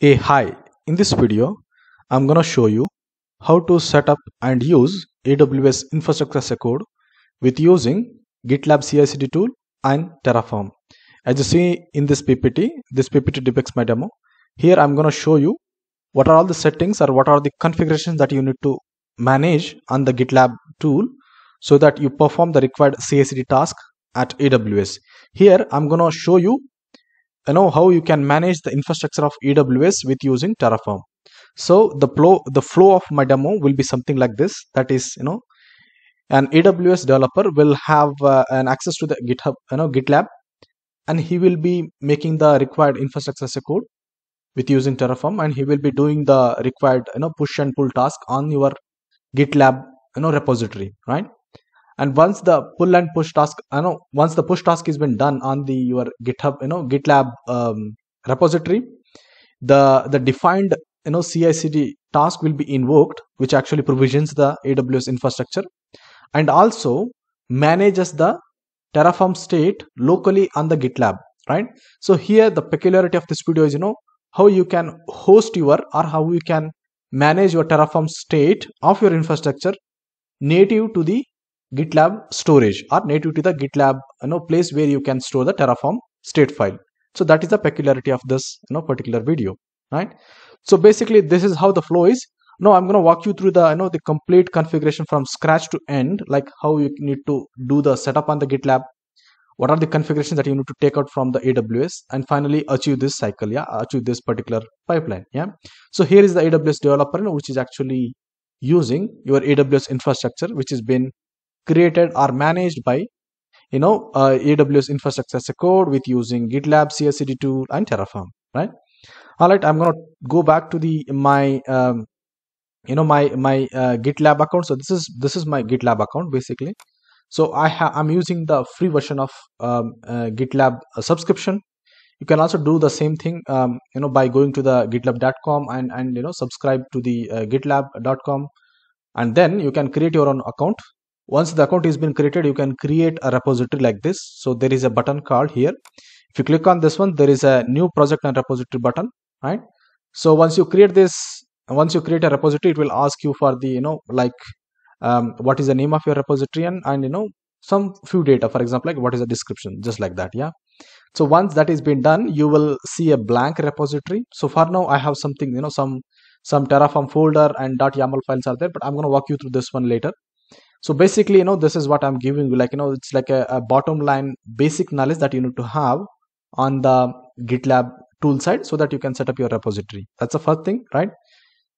Hey hi, in this video I'm gonna show you how to set up and use AWS infrastructure as a code with using GitLab CI/CD tool and Terraform. As you see in this PPT, this PPT depicts my demo. Here I'm gonna show you what are all the settings or what are the configurations that you need to manage on the GitLab tool so that you perform the required CI/CD task at AWS. Here I'm gonna show you you know how you can manage the infrastructure of AWS with using Terraform. So the flow the flow of my demo will be something like this. That is, you know, an AWS developer will have uh, an access to the GitHub, you know, GitLab, and he will be making the required infrastructure as a code with using Terraform, and he will be doing the required, you know, push and pull task on your GitLab, you know, repository, right? And once the pull and push task i know once the push task has been done on the your github you know gitlab um, repository the the defined you know ci cd task will be invoked which actually provisions the aws infrastructure and also manages the terraform state locally on the gitlab right? So here the peculiarity of this video is you know how you can host your or how you can manage your terraform state of your infrastructure native to the GitLab storage or native to the GitLab you know place where you can store the Terraform state file. So that is the peculiarity of this you know particular video, right? So basically this is how the flow is. Now I'm going to walk you through the you know the complete configuration from scratch to end, like how you need to do the setup on the GitLab, what are the configurations that you need to take out from the AWS, and finally achieve this cycle, yeah, achieve this particular pipeline, yeah. So here is the AWS developer, you know, which is actually using your AWS infrastructure, which has been created or managed by you know uh, aws infrastructure as a code with using gitlab ci/cd tool and terraform right? All right i'm going to go back to the my um, you know my my uh, gitlab account. So this is this is my gitlab account basically. So i have i'm using the free version of um, uh, gitlab uh, subscription. You can also do the same thing um, you know by going to the gitlab.com and and you know subscribe to the uh, gitlab.com and then you can create your own account once the account has been created you can create a repository like this. So there is a button called here. If you click on this one there is a new project and repository button right? So once you create this once you create a repository it will ask you for the you know like um, what is the name of your repository and, and you know some few data. For example like what is the description? Just like that yeah. So once that is been done you will see a blank repository. So for now i have something you know some some terraform folder and. yaml files are there but i'm going to walk you through this one later so basically you know this is what i'm giving you. Like you know it's like a, a, bottom line basic knowledge that you need to have on the gitlab tool side so that you can set up your repository. That's the first thing right?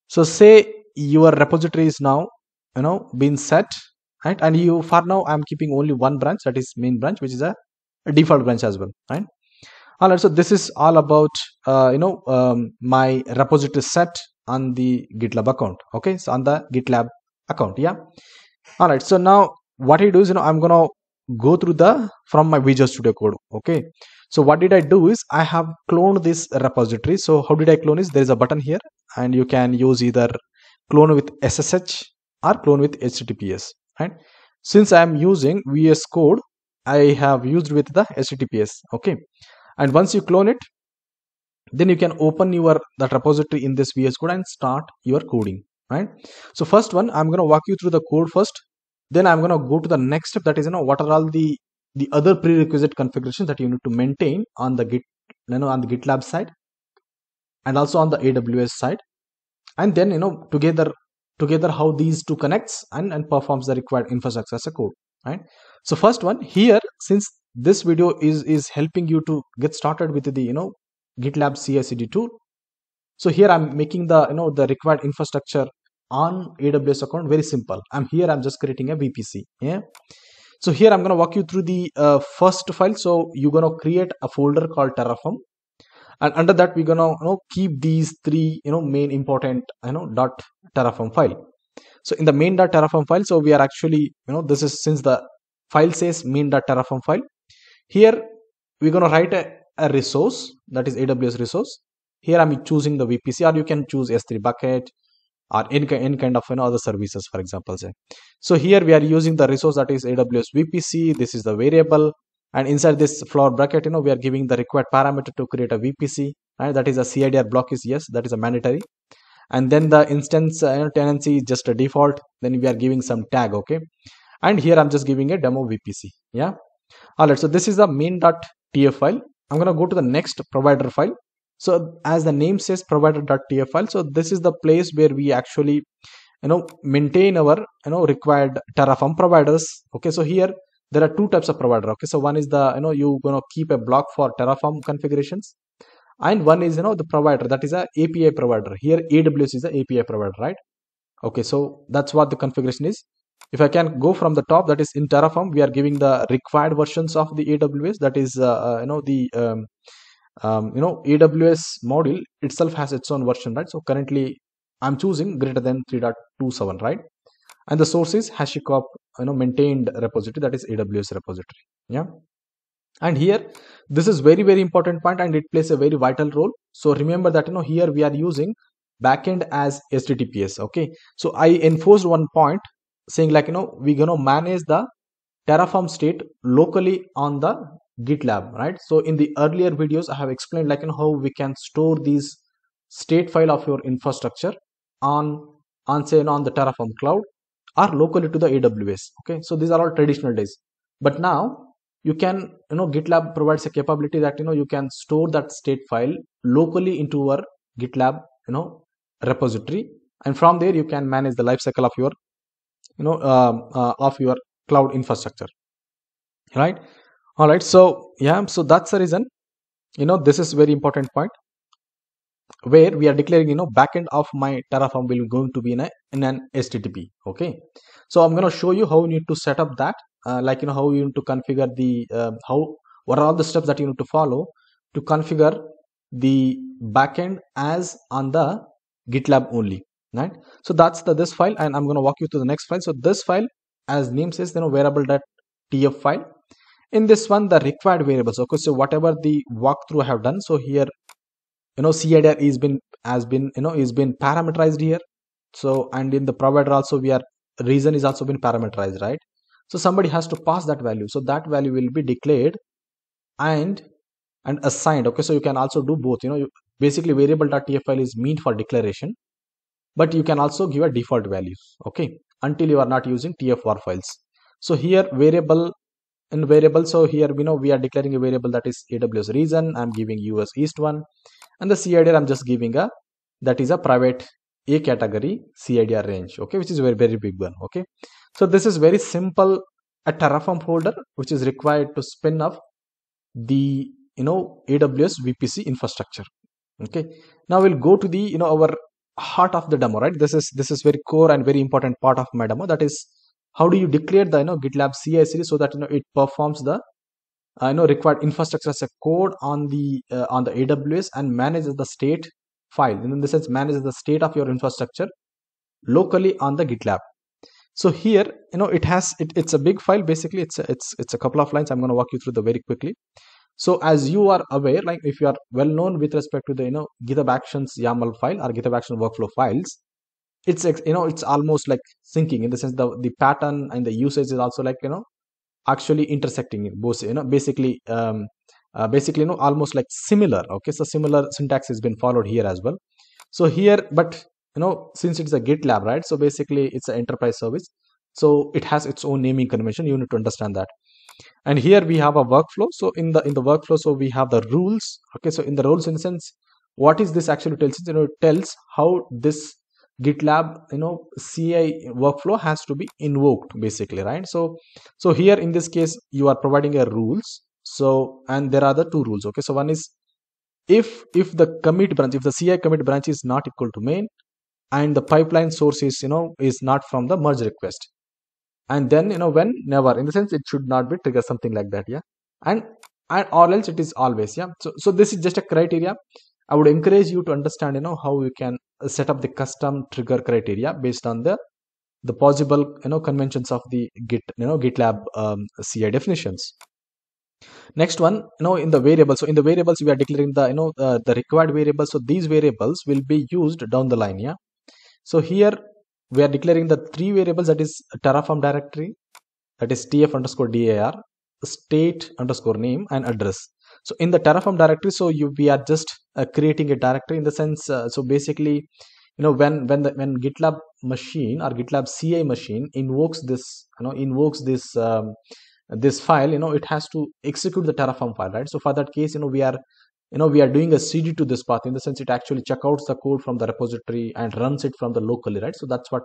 So say your repository is now you know been set right? And you for now i'm keeping only one branch that is main branch which is a, a default branch as well right? All right so this is all about uh, you know um, my repository set on the gitlab account okay? So on the gitlab account yeah all right so now what i do is you know i'm gonna go through the from my visual studio code okay? So what did i do is i have cloned this repository. So how did i clone is there is a button here and you can use either clone with ssh or clone with https right? Since i am using vs code i have used with the https okay? And once you clone it then you can open your that repository in this vs code and start your coding right? So first one i'm going to walk you through the code first. Then i'm going to go to the next step that is you know what are all the the other prerequisite configurations that you need to maintain on the git you know on the gitlab side and also on the aws side. And then you know together together how these two connects and and performs the required infrastructure as a code right? So first one here since this video is is helping you to get started with the you know gitlab ci cd tool so here i'm making the you know the required infrastructure on aws account. Very simple. I'm here i'm just creating a vpc yeah. So here i'm going to walk you through the uh, first file. So you're going to create a folder called terraform. And under that we're going to you know keep these three you know main important you know dot terraform file. So in the main dot terraform file so we are actually you know this is since the file says main dot terraform file. Here we're going to write a, a resource that is aws resource here i'm choosing the vpc or you can choose s3 bucket or any, any kind of you know, other services for example say. So here we are using the resource that is aws vpc this is the variable. And inside this flower bracket you know we are giving the required parameter to create a vpc right? That is a CIDR block is yes that is a mandatory. And then the instance uh, you know, tenancy is just a default. Then we are giving some tag okay? And here i'm just giving a demo vpc yeah? All right so this is the main.tf file. I'm going to go to the next provider file so as the name says provider.tf file so this is the place where we actually you know maintain our you know required terraform providers. Okay so here there are two types of provider. Okay so one is the you know you're going to keep a block for terraform configurations. And one is you know the provider that is a api provider. Here aws is the api provider right? Okay so that's what the configuration is. If i can go from the top that is in terraform we are giving the required versions of the aws that is uh, uh, you know the um, um, you know aws module itself has its own version right? So currently i'm choosing greater than 3.27 right? And the source is hashicorp you know maintained repository that is aws repository yeah? And here this is very very important point and it plays a very vital role. So remember that you know here we are using backend as https okay? So i enforced one point saying like you know we're to manage the terraform state locally on the gitlab right? So in the earlier videos i have explained like know how we can store these state file of your infrastructure on on say you know, on the terraform cloud or locally to the aws okay? So these are all traditional days. But now you can you know gitlab provides a capability that you know you can store that state file locally into our gitlab you know repository. And from there you can manage the lifecycle of your you know uh, uh, of your cloud infrastructure right all right so yeah so that's the reason you know this is very important point where we are declaring you know backend of my terraform will going to be in, a, in an http okay? So i'm going to show you how you need to set up that uh, like you know how you need to configure the uh, how what are all the steps that you need to follow to configure the backend as on the gitlab only right? So that's the this file and i'm going to walk you to the next file. So this file as name says you know variable.tf file in this one the required variables. Okay so whatever the walkthrough i have done so here you know CIDR is been has been you know is been parameterized here. So and in the provider also we are reason is also been parameterized right? So somebody has to pass that value. So that value will be declared and and assigned. Okay so you can also do both you know you, basically variable.tf file is meant for declaration but you can also give a default value. Okay until you are not using tf-var files. So here variable in variable so here we know we are declaring a variable that is aws region. I'm giving us east one. And the CIDR I'm just giving a that is a private A category CIDR range okay which is very very big one okay. So this is very simple a Terraform folder which is required to spin up the you know AWS VPC infrastructure okay. Now we'll go to the you know our heart of the demo right? This is this is very core and very important part of my demo that is how do you declare the you know GitLab CI/CD so that you know it performs the I know required infrastructure as a code on the uh, on the AWS and manages the state file. And in the sense, manages the state of your infrastructure locally on the GitLab. So here, you know, it has it, it's a big file. Basically, it's a, it's it's a couple of lines. I'm going to walk you through the very quickly. So as you are aware, like if you are well known with respect to the you know GitHub Actions YAML file or GitHub Action workflow files, it's you know it's almost like syncing in the sense the the pattern and the usage is also like you know actually intersecting both you know basically um, uh, basically you know almost like similar okay? So similar syntax has been followed here as well. So here but you know since it's a gitlab right? So basically it's an enterprise service. So it has its own naming convention. You need to understand that. And here we have a workflow. So in the in the workflow so we have the rules okay? So in the rules in what is this actually tells? You know it tells how this gitlab you know ci workflow has to be invoked basically right? So so here in this case you are providing a rules. So and there are the two rules okay? So one is if if the commit branch if the ci commit branch is not equal to main and the pipeline source is you know is not from the merge request. And then you know when never. In the sense it should not be trigger something like that yeah? And and or else it is always yeah? So so this is just a criteria I would encourage you to understand, you know, how you can set up the custom trigger criteria based on the the possible, you know, conventions of the Git, you know, GitLab um, CI definitions. Next one, you know, in the variables. So in the variables, we are declaring the, you know, uh, the required variables. So these variables will be used down the line. Yeah. So here we are declaring the three variables that is Terraform directory, that is tf underscore dir, state underscore name and address. So in the terraform directory so you we are just uh, creating a directory in the sense uh, so basically you know when when the when gitlab machine or gitlab ci machine invokes this you know invokes this um, this file you know it has to execute the terraform file right? So for that case you know we are you know we are doing a cd to this path in the sense it actually checkouts the code from the repository and runs it from the locally right? So that's what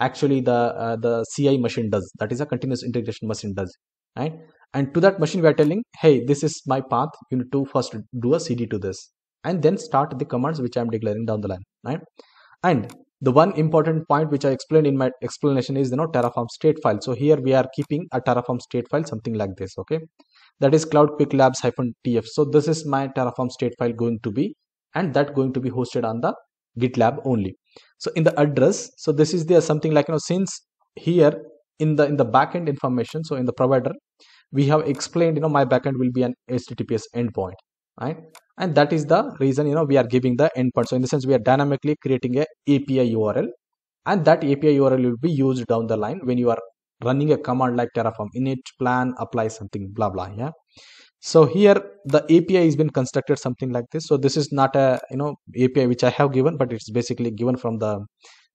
actually the uh, the ci machine does. That is a continuous integration machine does right and to that machine we are telling hey this is my path you need to first do a cd to this and then start the commands which i'm declaring down the line right and the one important point which I explained in my explanation is you know Terraform state file. So here we are keeping a Terraform state file something like this. Okay, that is Cloud Quick Labs hyphen TF. So this is my Terraform state file going to be, and that going to be hosted on the GitLab only. So in the address, so this is there something like you know since here in the in the backend information, so in the provider, we have explained you know my backend will be an HTTPS endpoint, right? and that is the reason you know we are giving the endpoint. So in the sense we are dynamically creating a api url and that api url will be used down the line when you are running a command like terraform init plan apply something blah blah yeah? So here the api has been constructed something like this. So this is not a you know api which i have given but it's basically given from the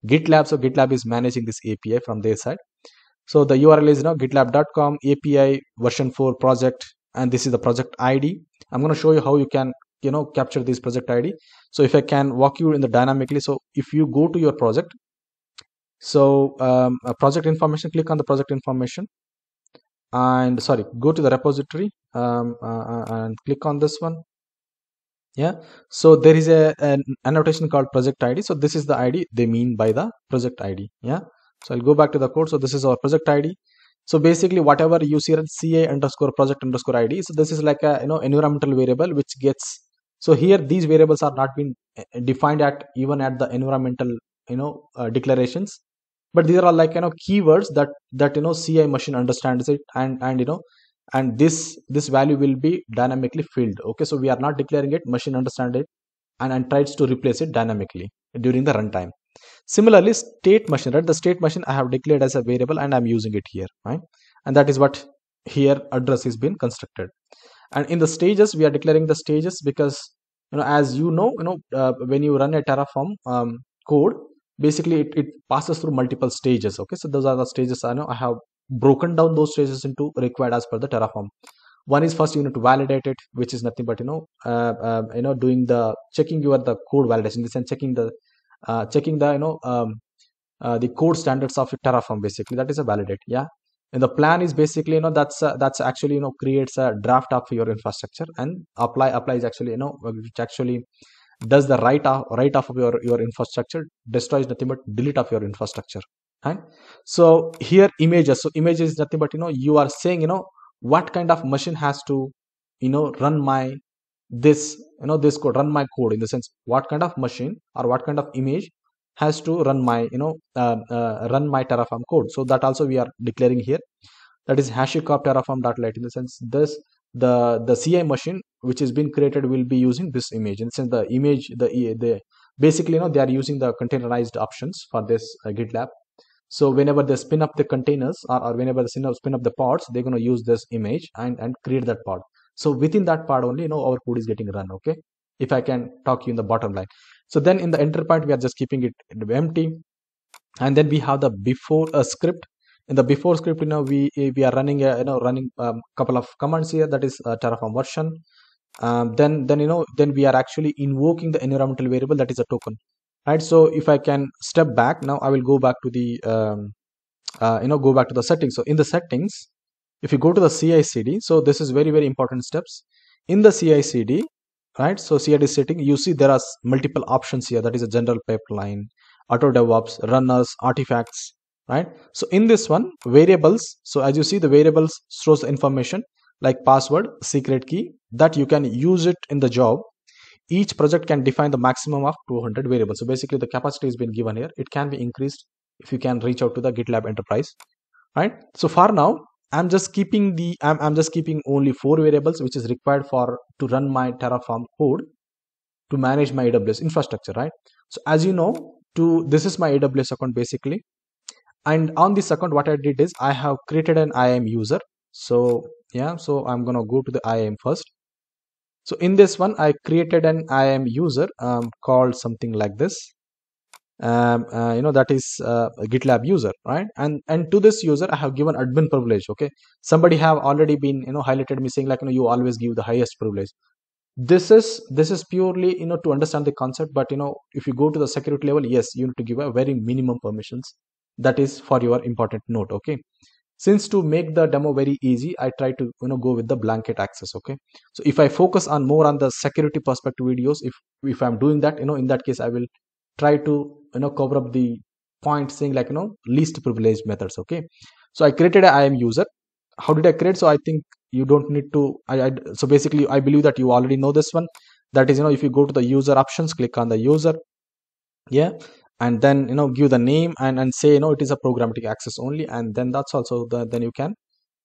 gitlab. So gitlab is managing this api from their side so the url is you know gitlab.com api version 4 project and this is the project id i'm going to show you how you can you know capture this project id so if i can walk you in the dynamically so if you go to your project so um, project information click on the project information and sorry go to the repository um, uh, uh, and click on this one. Yeah. So there is a an annotation called project id so this is the id they mean by the project id yeah so i'll go back to the code. So this is our project id so basically whatever you see ci underscore project underscore id so this is like a you know environmental variable which gets so here these variables are not being eh, defined at even at the environmental you know uh, declarations. But these are all like you know keywords that that you know ci machine understands it and and you know and this this value will be dynamically filled. Okay so we are not declaring it machine understand it and, and tries to replace it dynamically during the runtime similarly state machine right? The state machine i have declared as a variable and i'm using it here right? And that is what here address is being constructed. And in the stages we are declaring the stages because you know as you know you know uh, when you run a terraform um, code basically it, it passes through multiple stages okay? So those are the stages i know i have broken down those stages into required as per the terraform. One is first you need to validate it which is nothing but you know uh, uh, you know doing the checking your the code validation this and checking the uh, checking the you know um, uh, the code standards of terraform basically. That is a validate yeah? And the plan is basically you know that's uh, that's actually you know creates a draft of your infrastructure and apply applies actually you know which actually does the write off write off of your your infrastructure destroys nothing but delete of your infrastructure right? So here images. So images is nothing but you know you are saying you know what kind of machine has to you know run my this you know this code run my code in the sense what kind of machine or what kind of image has to run my you know uh, uh, run my terraform code. So that also we are declaring here. That is hashicorp terraform.let in the sense this the the ci machine which has been created will be using this image. In the sense the image the the basically you know they are using the containerized options for this uh, gitlab. So whenever they spin up the containers or, or whenever they spin up, spin up the pods they're going to use this image and and create that pod so within that part only you know our code is getting run okay? If i can talk you in the bottom line. So then in the enter point we are just keeping it empty. And then we have the before a script. In the before script you know we we are running a you know running a um, couple of commands here. That is terraform version. Um, then then you know then we are actually invoking the environmental variable that is a token right? So if i can step back now i will go back to the um, uh, you know go back to the settings. So in the settings if you go to the ci cd so this is very very important steps. In the ci cd right so cid setting you see there are multiple options here. That is a general pipeline auto devops runners artifacts right? So in this one variables so as you see the variables shows information like password secret key that you can use it in the job. Each project can define the maximum of 200 variables. So basically the capacity has been given here. It can be increased if you can reach out to the gitlab enterprise right? So far now I'm just keeping the I'm, I'm just keeping only four variables which is required for to run my Terraform code to manage my AWS infrastructure, right? So as you know, to this is my AWS account basically. And on this account, what I did is I have created an IAM user. So yeah, so I'm gonna go to the IAM first. so in this one i created an iam user um, called something like this um, uh, you know that is uh, a gitlab user right? And and to this user i have given admin privilege okay? Somebody have already been you know highlighted me saying like you know you always give the highest privilege. This is this is purely you know to understand the concept but you know if you go to the security level yes you need to give a very minimum permissions. That is for your important note okay? Since to make the demo very easy i try to you know go with the blanket access okay? So if i focus on more on the security perspective videos if if i'm doing that you know in that case i will try to you know cover up the point saying like you know least privileged methods okay? So i created a iam user. How did i create? So i think you don't need to I, I so basically i believe that you already know this one. That is you know if you go to the user options click on the user yeah and then you know give the name and and say you know it is a programmatic access only and then that's also the then you can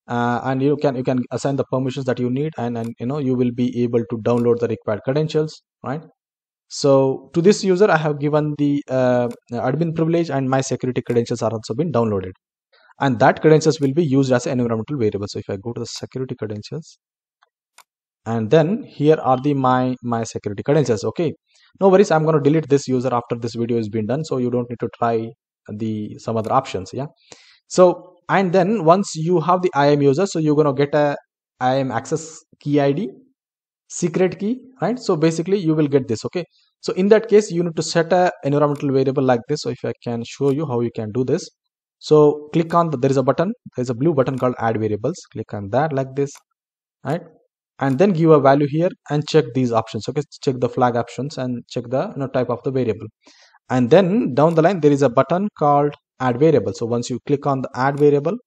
uh, and you can you can assign the permissions that you need and and you know you will be able to download the required credentials right so to this user i have given the uh, admin privilege and my security credentials are also been downloaded. And that credentials will be used as an environmental variable. So if i go to the security credentials and then here are the my my security credentials. Okay. No worries. I'm going to delete this user after this video is been done. So you don't need to try the some other options. Yeah. So and then once you have the iam user so you're going to get a iam access key id secret key right? So basically you will get this okay? So in that case you need to set a environmental variable like this. So if i can show you how you can do this. So click on the, there is a button. There is a blue button called add variables. Click on that like this right? And then give a value here and check these options okay? Check the flag options and check the you know, type of the variable. And then down the line there is a button called add variable. So once you click on the add variable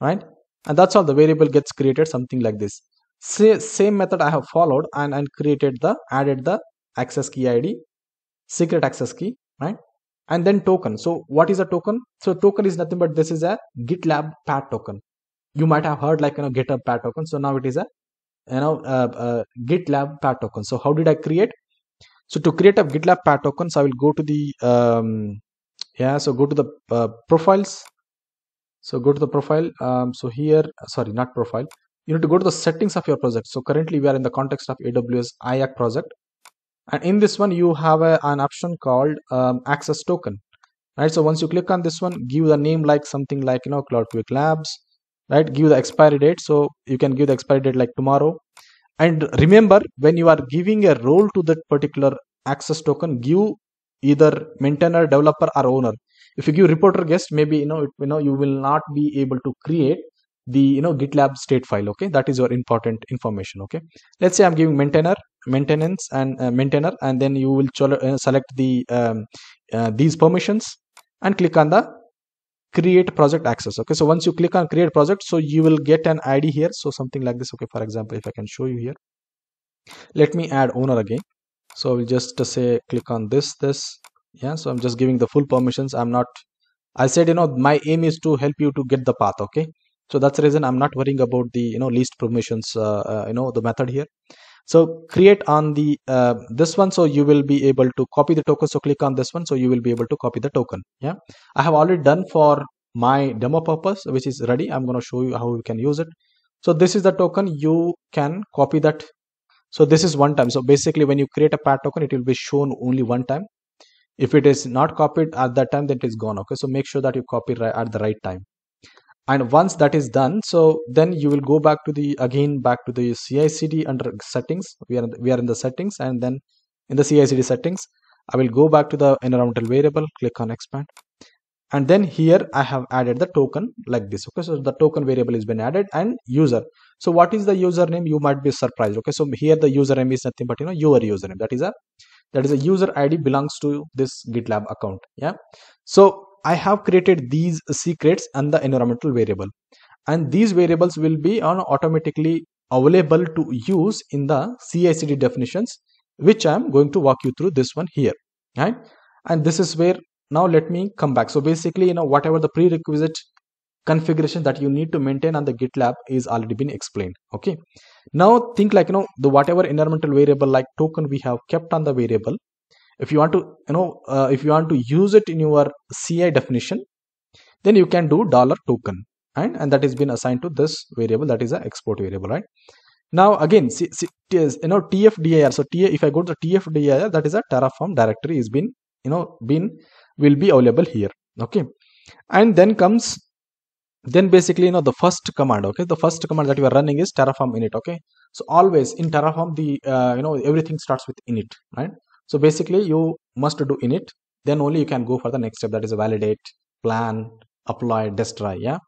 right? And that's all the variable gets created something like this Same method i have followed and and created the added the access key id secret access key right? And then token. So what is a token? So token is nothing but this is a gitlab pat token. You might have heard like you know github pat token. So now it is a you know uh, uh, gitlab pat token. So how did i create? So to create a gitlab pat tokens i will go to the um, yeah so go to the uh, profiles. So go to the profile. Um, so here sorry not profile you need to go to the settings of your project. So currently we are in the context of aws iac project. And in this one you have a, an option called um, access token right? So once you click on this one give the name like something like you know cloudquick labs right? Give the expiry date. So you can give the expiry date like tomorrow. And remember when you are giving a role to that particular access token give either maintainer developer or owner. If you give reporter guest maybe you know you know you will not be able to create the you know gitlab state file okay? That is your important information okay? Let's say i'm giving maintainer maintenance and uh, maintainer and then you will uh, select the um, uh, these permissions and click on the create project access okay? So once you click on create project so you will get an id here. So something like this okay? For example if i can show you here. Let me add owner again. So we'll just say click on this this. Yeah so i'm just giving the full permissions. I'm not i said you know my aim is to help you to get the path okay so that's the reason i'm not worrying about the you know least permissions uh, uh, you know the method here. So create on the uh, this one so you will be able to copy the token. So click on this one so you will be able to copy the token. Yeah. I have already done for my demo purpose which is ready. I'm going to show you how you can use it. So this is the token. You can copy that. So this is one time. So basically when you create a pat token it will be shown only one time. If it is not copied at that time then it is gone. Okay. So make sure that you copy right at the right time and once that is done so then you will go back to the again back to the CI/CD under settings. We are we are in the settings and then in the CI/CD settings I will go back to the environmental variable click on expand. And then here I have added the token like this. Okay so the token variable has been added and user. So what is the username? You might be surprised. Okay so here the username is nothing but you know your username. That is a that is a user id belongs to this gitlab account. Yeah. So I have created these secrets and the environmental variable. And these variables will be on automatically available to use in the CI/CD definitions which I am going to walk you through this one here right? And this is where now let me come back. So basically you know whatever the prerequisite configuration that you need to maintain on the gitlab is already been explained okay? Now think like you know the whatever environmental variable like token we have kept on the variable if you want to you know uh, if you want to use it in your ci definition then you can do dollar token right? And that has been assigned to this variable that is a export variable right? Now again see, see, you know tfdir so t if i go to tfdir that is a terraform directory is been you know been will be available here okay? And then comes then basically you know the first command okay? The first command that you are running is terraform init okay? So always in terraform the uh, you know everything starts with init right so basically you must do init then only you can go for the next step that is validate plan apply destroy yeah?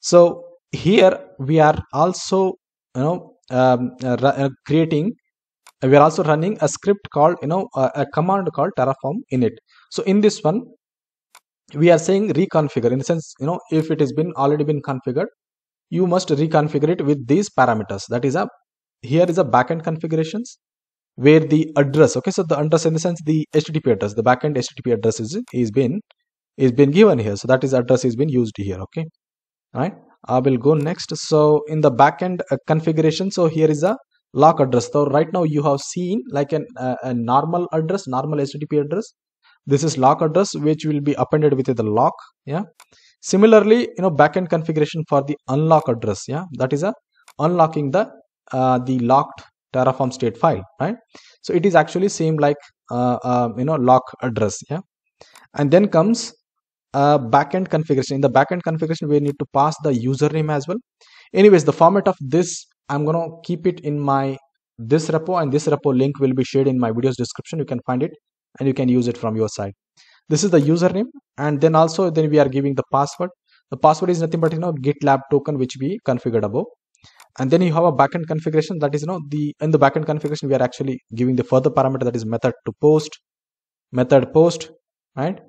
So here we are also you know um, uh, uh, creating we are also running a script called you know a, a command called terraform init. So in this one we are saying reconfigure. In the sense you know if it has been already been configured you must reconfigure it with these parameters. That is a here is a backend configurations where the address okay so the address in the sense the http address the backend http address is is been is been given here. So that is address is been used here okay. All right i will go next. So in the backend uh, configuration so here is a lock address. So right now you have seen like an, uh, a normal address normal http address. This is lock address which will be appended with the lock yeah. Similarly you know backend configuration for the unlock address yeah. That is a unlocking the uh, the locked terraform state file right? So it is actually same like uh, uh, you know lock address yeah? And then comes uh, backend configuration. In the backend configuration we need to pass the username as well. Anyways the format of this i'm gonna keep it in my this repo and this repo link will be shared in my videos description. You can find it and you can use it from your side. This is the username and then also then we are giving the password. The password is nothing but you know gitlab token which we configured above and then you have a backend configuration that is you know the in the backend configuration we are actually giving the further parameter that is method to post method post right?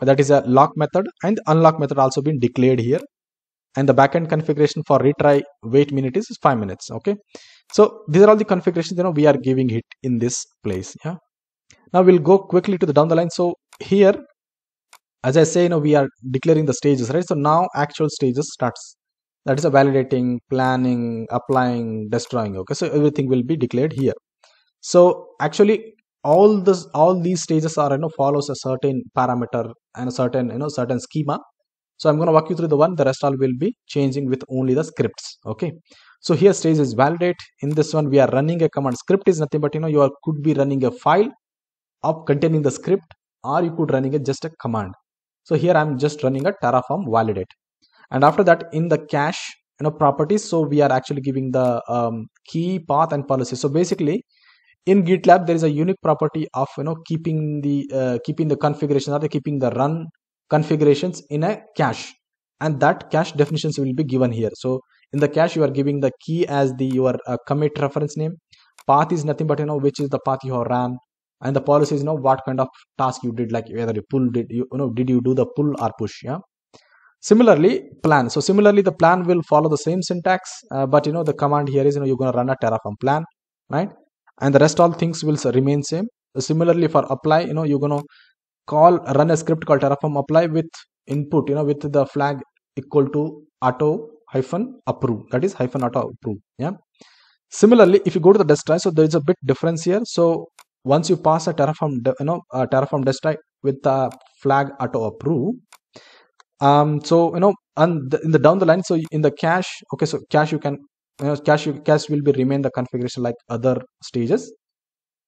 That is a lock method and unlock method also been declared here. And the backend configuration for retry wait minute is five minutes okay? So these are all the configurations you know we are giving it in this place yeah? Now we'll go quickly to the down the line. So here as i say you know we are declaring the stages right? So now actual stages starts that is a validating planning applying destroying. Okay so everything will be declared here. So actually all this all these stages are you know follows a certain parameter and a certain you know certain schema. So i'm going to walk you through the one. The rest all will be changing with only the scripts. Okay. So here stage is validate. In this one we are running a command. Script is nothing but you know you are, could be running a file of containing the script or you could running it just a command. So here i'm just running a terraform validate and after that in the cache you know properties so we are actually giving the um, key path and policy. So basically in gitlab there is a unique property of you know keeping the uh, keeping the configuration or the keeping the run configurations in a cache. And that cache definitions will be given here. So in the cache you are giving the key as the your uh, commit reference name. Path is nothing but you know which is the path you have ran. And the policy is you know what kind of task you did like whether you pull did you, you know did you do the pull or push yeah similarly plan. So similarly the plan will follow the same syntax uh, but you know the command here is you know you're going to run a terraform plan right? And the rest all things will remain same. Similarly for apply you know you're going to call run a script called terraform apply with input you know with the flag equal to auto hyphen approve. That is hyphen auto approve yeah? Similarly if you go to the destroy so there is a bit difference here. So once you pass a terraform you know a terraform destroy with the flag auto approve um so you know and in the down the line so in the cache okay so cache you can you know, cache you, cache will be remain the configuration like other stages.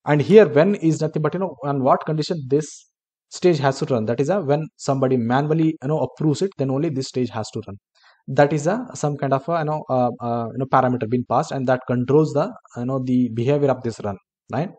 And here when is nothing but you know on what condition this stage has to run? That is a when somebody manually you know approves it then only this stage has to run. That is a some kind of a you know uh, uh, you know parameter being passed and that controls the you know the behavior of this run right?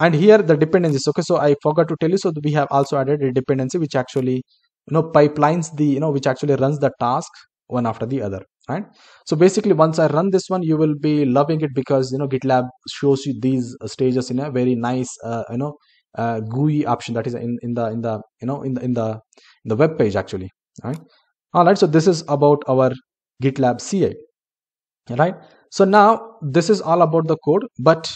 And here the dependencies okay so i forgot to tell you so we have also added a dependency which actually you know pipelines the you know which actually runs the task one after the other right? So basically once i run this one you will be loving it because you know gitlab shows you these stages in a very nice uh, you know uh, GUI option that is in in the in the you know in the in the in the web page actually right? All right so this is about our gitlab ci right? So now this is all about the code but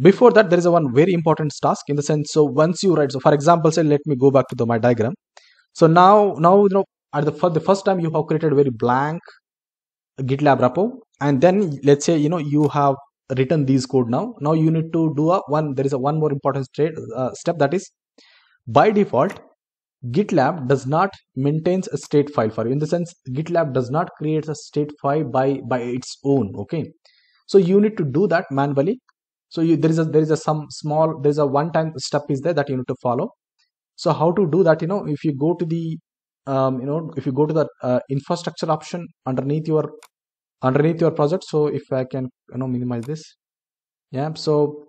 before that there is a one very important task in the sense so once you write so for example say let me go back to the my diagram so now now you know at the, for the first time you have created a very blank gitlab repo and then let's say you know you have written these code now now you need to do a one there is a one more important uh, step that is by default gitlab does not maintains a state file for you in the sense gitlab does not create a state file by by its own okay? So you need to do that manually. So you, there is a there is a some small there is a one time step is there that you need to follow so how to do that you know if you go to the um, you know if you go to the uh, infrastructure option underneath your underneath your project. So if i can you know minimize this. Yeah. So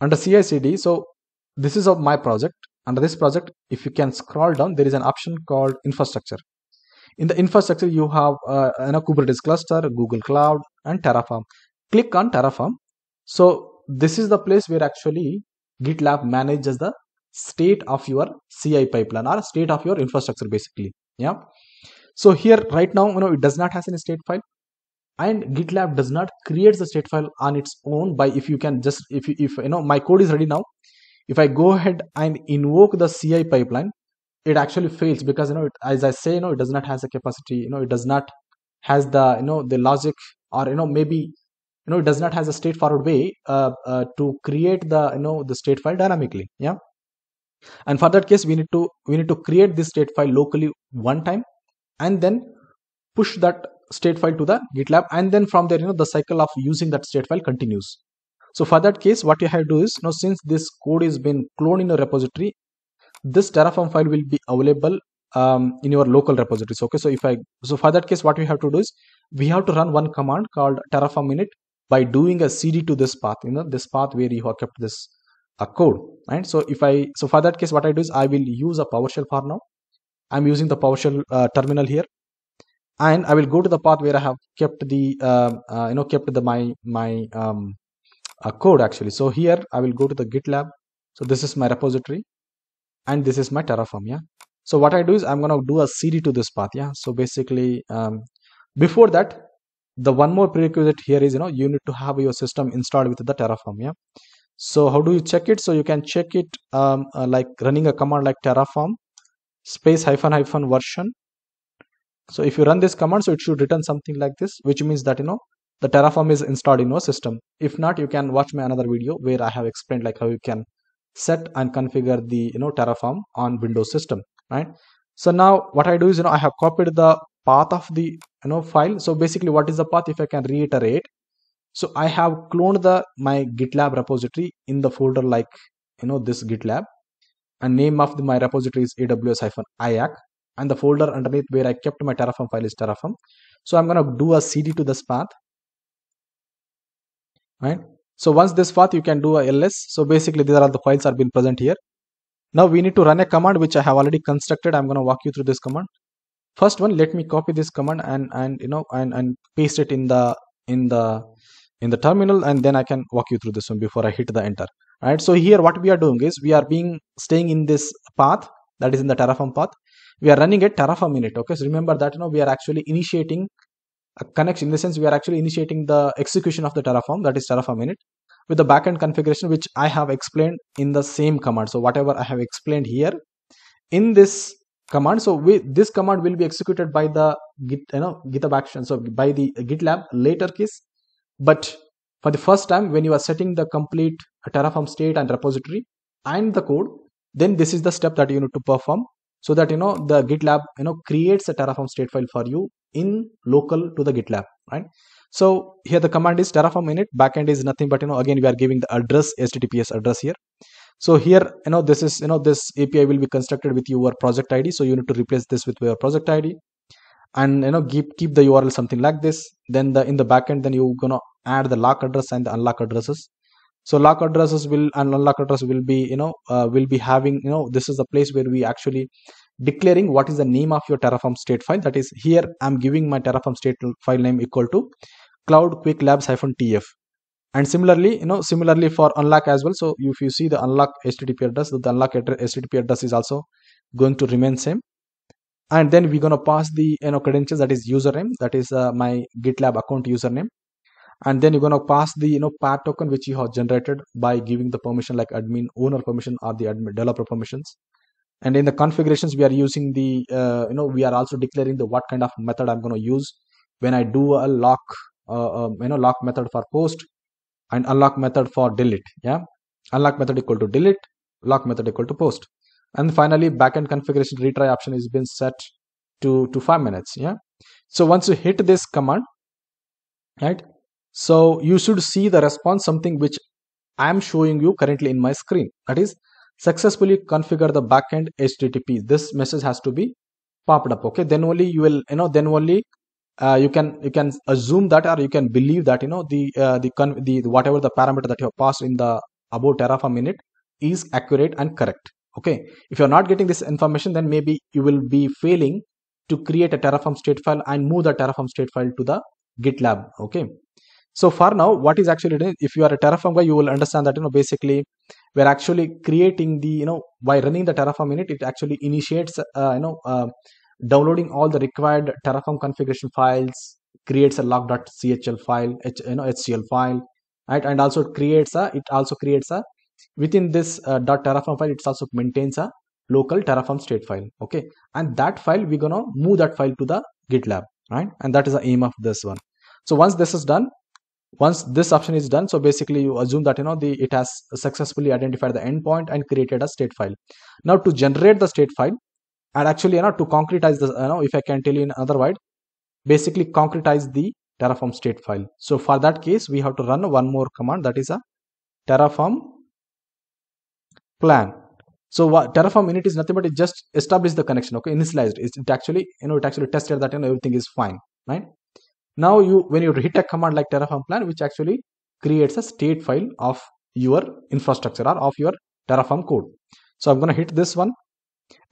under CI/CD so this is of my project. Under this project if you can scroll down there is an option called infrastructure. In the infrastructure you have uh, you know kubernetes cluster google cloud and terraform. Click on terraform. So this is the place where actually gitlab manages the state of your ci pipeline or state of your infrastructure basically. Yeah. So here right now you know it does not has any state file and gitlab does not create the state file on its own by if you can just if you, if you know my code is ready now. If i go ahead and invoke the ci pipeline it actually fails because you know it, as i say you know it does not has the capacity you know it does not has the you know the logic or you know maybe you know it does not has a straightforward way uh, uh, to create the you know the state file dynamically. Yeah and for that case we need to we need to create this state file locally one time and then push that state file to the gitlab and then from there you know the cycle of using that state file continues. So for that case what you have to do is you now since this code is been cloned in a repository this terraform file will be available um, in your local repositories okay? So if i so for that case what we have to do is we have to run one command called terraform init by doing a cd to this path you know this path where you have kept this uh, code right so if i so for that case what i do is i will use a powershell for now i'm using the powershell uh, terminal here and I will go to the path where I have kept the uh, uh, you know kept the my my um, uh, code actually. So here I will go to the GitLab. So this is my repository, and this is my Terraform. Yeah. So what I do is I'm gonna do a CD to this path. Yeah. So basically, um, before that, the one more prerequisite here is you know you need to have your system installed with the Terraform. Yeah. So how do you check it? So you can check it um, uh, like running a command like Terraform space hyphen hyphen version. So if you run this command so it should return something like this which means that you know the terraform is installed in your system. If not you can watch my another video where i have explained like how you can set and configure the you know terraform on windows system right? So now what i do is you know i have copied the path of the you know file. So basically what is the path? If i can reiterate so i have cloned the my gitlab repository in the folder like you know this gitlab and name of the, my repository is aws-iac and the folder underneath where I kept my Terraform file is Terraform. So I'm going to do a CD to this path. Right. So once this path, you can do a ls. So basically, these are the files are being present here. Now we need to run a command which I have already constructed. I'm going to walk you through this command. First one, let me copy this command and and you know and and paste it in the in the in the terminal, and then I can walk you through this one before I hit the enter. Right. So here, what we are doing is we are being staying in this path that is in the Terraform path we are running a terraform init okay so remember that you know we are actually initiating a connection in the sense we are actually initiating the execution of the terraform that is terraform init with the backend configuration which i have explained in the same command so whatever i have explained here in this command so we, this command will be executed by the git you know github action so by the gitlab later case but for the first time when you are setting the complete terraform state and repository and the code then this is the step that you need to perform so that you know the gitlab you know creates a terraform state file for you in local to the gitlab right? So here the command is terraform init. Backend is nothing but you know again we are giving the address https address here. So here you know this is you know this api will be constructed with your project id so you need to replace this with your project id and you know keep keep the url something like this. Then the in the backend then you're gonna add the lock address and the unlock addresses. So lock addresses will and unlock address will be you know uh, will be having you know this is the place where we actually declaring what is the name of your terraform state file. That is here i'm giving my terraform state file name equal to cloud quick labs tf and similarly you know similarly for unlock as well. So if you see the unlock http address the unlock http address is also going to remain same and then we're going to pass the you know credentials that is username that is uh, my gitlab account username. And then you're going to pass the you know pat token which you have generated by giving the permission like admin owner permission or the admin developer permissions. And in the configurations we are using the uh, you know we are also declaring the what kind of method i'm going to use. When i do a lock uh, uh, you know lock method for post and unlock method for delete yeah? Unlock method equal to delete lock method equal to post and finally backend configuration retry option is been set to to five minutes yeah? So once you hit this command right so you should see the response something which i am showing you currently in my screen. That is successfully configure the backend http this message has to be popped up okay? Then only you will you know then only uh, you can you can assume that or you can believe that you know the uh, the, the whatever the parameter that you have passed in the about terraform init is accurate and correct okay. If you're not getting this information then maybe you will be failing to create a terraform state file and move the terraform state file to the gitlab. Okay. So for now what is actually doing if you are a terraform guy you will understand that you know basically we're actually creating the you know by running the terraform init it actually initiates uh, you know uh, downloading all the required terraform configuration files creates a log.chl file you know hcl file right? And also it creates a it also creates a within this uh, .terraform file it also maintains a local terraform state file okay? And that file we're gonna move that file to the gitlab right? And that is the aim of this one. So once this is done once this option is done so basically you assume that you know the it has successfully identified the endpoint and created a state file. Now to generate the state file and actually you know to concretize this you know if i can tell you in other word basically concretize the terraform state file. So for that case we have to run one more command that is a terraform plan. So what terraform init is nothing but it just established the connection okay? Initialized. It actually you know it actually tested that know everything is fine right? Now you when you hit a command like terraform plan which actually creates a state file of your infrastructure or of your terraform code. So i'm going to hit this one.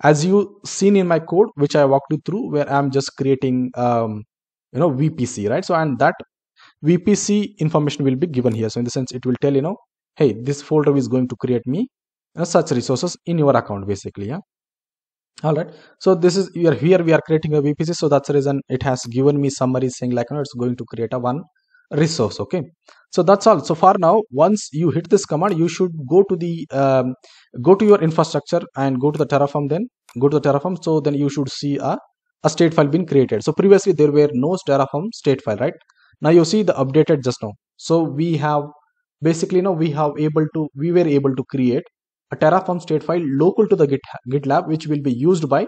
As you seen in my code which i walked you through where i'm just creating um, you know vpc right? So and that vpc information will be given here. So in the sense it will tell you know hey this folder is going to create me know, such resources in your account basically yeah? All right so this is we are here we are creating a vpc so that's the reason it has given me summary saying like it's going to create a one resource okay? So that's all. So far now once you hit this command you should go to the um, go to your infrastructure and go to the terraform then go to the terraform so then you should see a, a state file being created. So previously there were no terraform state file right? Now you see the updated just now. So we have basically now we have able to we were able to create a terraform state file local to the Git, gitlab which will be used by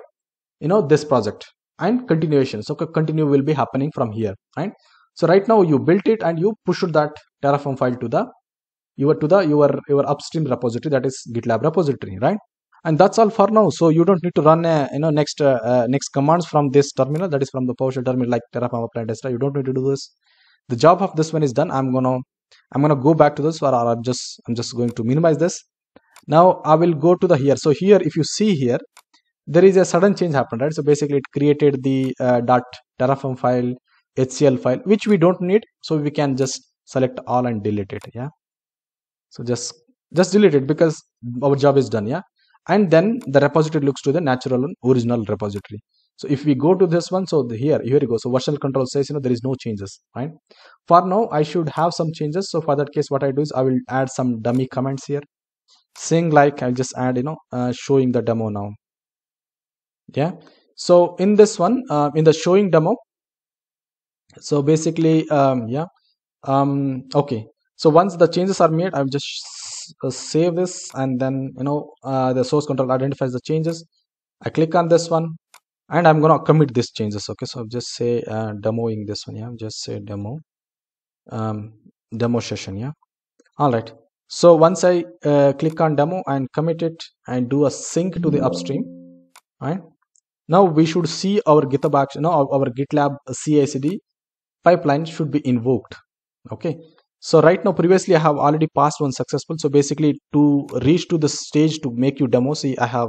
you know this project and continuation. So continue will be happening from here right? So right now you built it and you pushed that terraform file to the your to the your your upstream repository that is gitlab repository right? And that's all for now. So you don't need to run a, you know next uh, uh, next commands from this terminal that is from the PowerShell terminal like terraform apply tester you don't need to do this. The job of this one is done. I'm gonna i'm gonna go back to this or i'm just i'm just going to minimize this now I will go to the here. So here if you see here there is a sudden change happened right? So basically it created the uh, dot terraform file HCL file which we don't need. So we can just select all and delete it yeah? So just just delete it because our job is done yeah? And then the repository looks to the natural and original repository. So if we go to this one so the, here here you go. So version control says you know there is no changes right? For now i should have some changes. So for that case what i do is i will add some dummy comments here saying like I'll just add you know uh, showing the demo now. Yeah. So in this one uh, in the showing demo so basically um, yeah um, okay. So once the changes are made I'll just uh, save this and then you know uh, the source control identifies the changes. I click on this one and I'm gonna commit these changes okay? So I'll just say uh, demoing this one yeah? Just say demo um, demo session yeah? All right so once I uh, click on demo and commit it and do a sync to the upstream, right? Now we should see our GitHub action, no, our, our GitLab CI/CD pipeline should be invoked. Okay. So right now, previously I have already passed one successful. So basically, to reach to the stage to make you demo, see, I have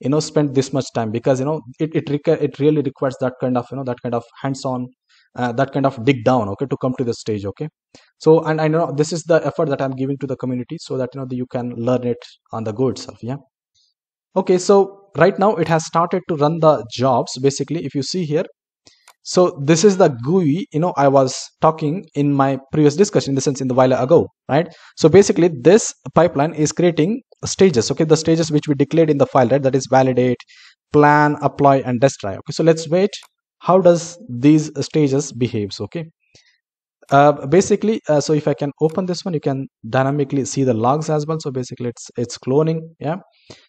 you know spent this much time because you know it it, it really requires that kind of you know that kind of hands-on uh, that kind of dig down okay to come to the stage okay so and i know this is the effort that i'm giving to the community so that you know you can learn it on the go itself yeah okay so right now it has started to run the jobs basically if you see here so this is the GUI, you know, I was talking in my previous discussion in the sense in the while ago, right? So basically this pipeline is creating stages, okay? The stages which we declared in the file, right? That is validate, plan, apply, and destroy. Okay, so let's wait how does these stages behaves okay uh, basically uh, so if i can open this one you can dynamically see the logs as well. So basically it's it's cloning yeah.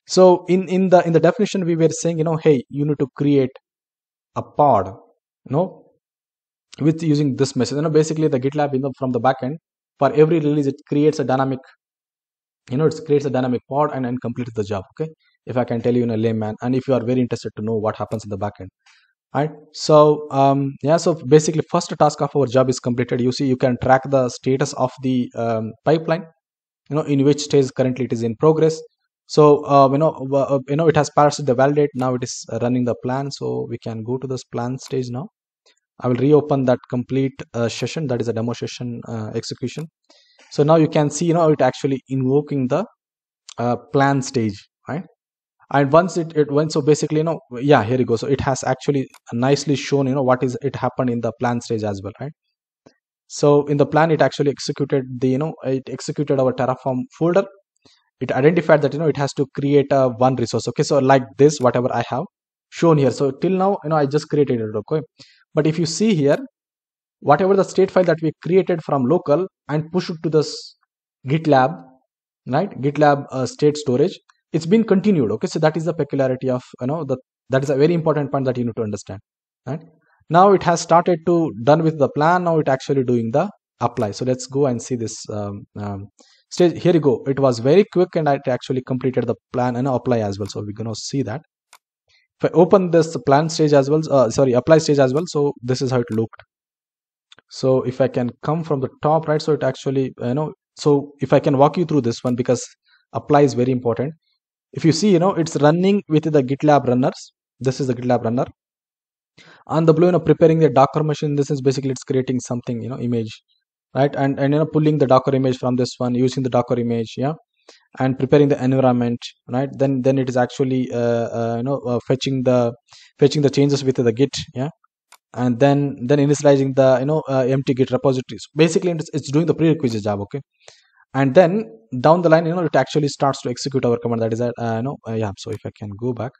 So in in the in the definition we were saying you know hey you need to create a pod you know with using this message you know basically the gitlab you know from the backend for every release it creates a dynamic you know it creates a dynamic pod and, and completes the job okay? If i can tell you in a layman and if you are very interested to know what happens in the backend right so um, yeah so basically first task of our job is completed. You see you can track the status of the um, pipeline you know in which stage currently it is in progress. So uh, you know uh, you know it has passed the validate. Now it is running the plan. So we can go to this plan stage now. I will reopen that complete uh, session. That is a demo session uh, execution. So now you can see you know it actually invoking the uh, plan stage right and once it, it went so basically you know yeah here you go. So it has actually nicely shown you know what is it happened in the plan stage as well right? So in the plan it actually executed the you know it executed our terraform folder. It identified that you know it has to create a one resource. Okay so like this whatever i have shown here. So till now you know i just created it okay? But if you see here whatever the state file that we created from local and push it to this gitlab right? Gitlab uh, state storage it's been continued okay? So that is the peculiarity of you know the that is a very important point that you need to understand right? Now it has started to done with the plan now it actually doing the apply. So let's go and see this um, um, stage. Here you go. It was very quick and it actually completed the plan and apply as well. So we're going to see that. If i open this plan stage as well uh, sorry apply stage as well so this is how it looked. So if i can come from the top right? So it actually you know so if i can walk you through this one because apply is very important if you see you know it's running with the gitlab runners. This is the gitlab runner. On the blue you know preparing the docker machine this is basically it's creating something you know image right? And and you know pulling the docker image from this one using the docker image yeah? And preparing the environment right? Then then it is actually uh, uh, you know uh, fetching the fetching the changes with the git yeah? And then then initializing the you know uh, empty git repositories. Basically it's, it's doing the prerequisite job okay and then down the line you know it actually starts to execute our command. That is uh, no uh, yeah so if i can go back.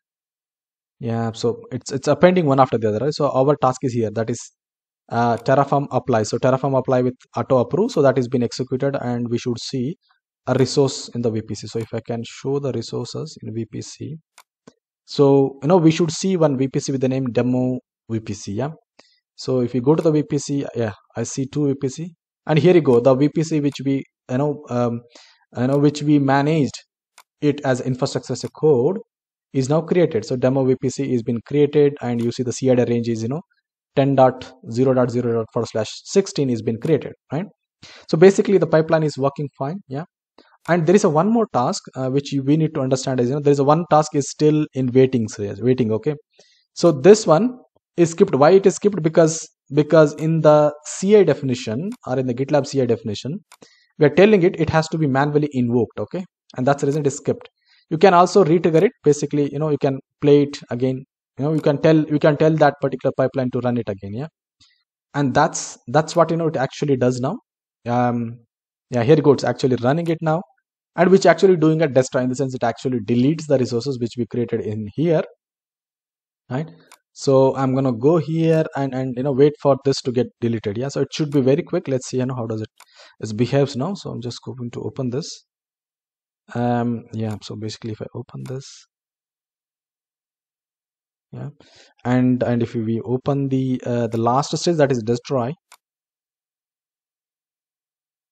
Yeah so it's it's appending one after the other right? So our task is here. That is uh, terraform apply. So terraform apply with auto approve. So that is been executed and we should see a resource in the vpc so if i can show the resources in vpc so you know we should see one vpc with the name demo vpc yeah? So if you go to the vpc yeah i see two vpc and here you go the vpc which we you know um, you know which we managed it as infrastructure as a code is now created. So demo vpc is been created and you see the cidr range is you know 10.0.0 forward slash 16 is been created right? So basically the pipeline is working fine yeah? And there is a one more task uh, which we need to understand is you know there is a one task is still in waiting so waiting okay? So this one is skipped. Why it is skipped? Because because in the ci definition or in the gitlab ci definition we are telling it it has to be manually invoked okay? And that's the reason it is skipped. You can also retrigger it. Basically you know you can play it again. You know you can tell you can tell that particular pipeline to run it again yeah? And that's that's what you know it actually does now. Um yeah here it goes. Actually running it now and which actually doing a destroy in the sense it actually deletes the resources which we created in here right so i'm gonna go here and and you know wait for this to get deleted. Yeah so it should be very quick. Let's see you know how does it it behaves now. So i'm just going to open this. Um yeah so basically if i open this yeah and and if we open the uh, the last stage that is destroy.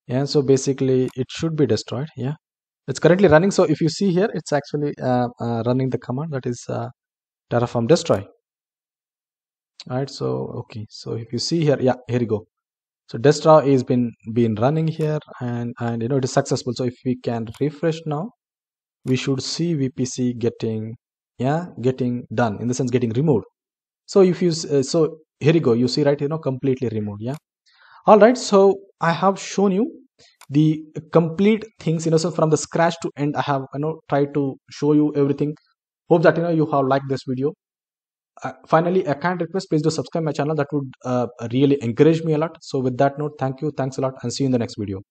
Yeah so basically it should be destroyed. Yeah it's currently running. So if you see here it's actually uh, uh, running the command that is uh, terraform destroy right so okay. So if you see here yeah here you go. So destroy is been been running here and and you know it is successful. So if we can refresh now we should see vpc getting yeah getting done in the sense getting removed. So if you uh, so here you go. You see right you know completely removed yeah. All right so i have shown you the complete things you know so from the scratch to end i have you know tried to show you everything. Hope that you know you have liked this video uh, finally a kind request. Please do subscribe my channel. That would uh, really encourage me a lot. So with that note thank you. Thanks a lot and see you in the next video